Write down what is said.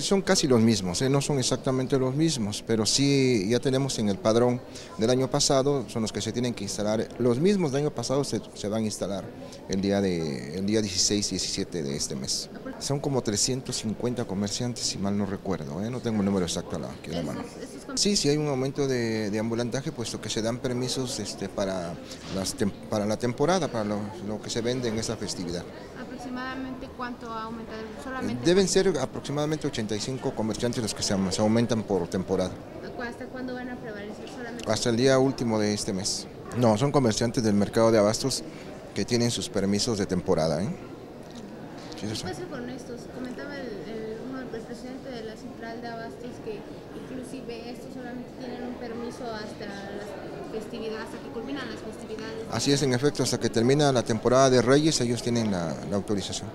Son casi los mismos, ¿eh? no son exactamente los mismos, pero sí ya tenemos en el padrón del año pasado, son los que se tienen que instalar, los mismos del año pasado se, van a instalar el ddía, de, el día 16 y 17 de este mes. Son como 350 comerciantes, si mal no recuerdo, ¿eh? no tengo el número exacto aquí en la mano. Sí, sí hay un aumento de, ambulantaje, puesto que se dan permisos este, para, las, para la temporada, para lo, lo que se vende en esa festividad aproximadamente cuánto ha aumentado? Deben ser aproximadamente 85 comerciantes los que se, aumentan por temporada. ¿Hasta cuándo van a prevalecer Hasta el día último de este mes. No, son comerciantes del mercado de abastos que tienen sus permisos de temporada. ¿eh? ¿Qué pasa con estos? Comentaba el, el, presidente de la central de abastos que inclusive estos solamente tienen un permiso hasta las festividades, hasta que culminan las festividades. Así es, en efecto, hasta que termina la temporada de Reyes ellos tienen la, la autorización.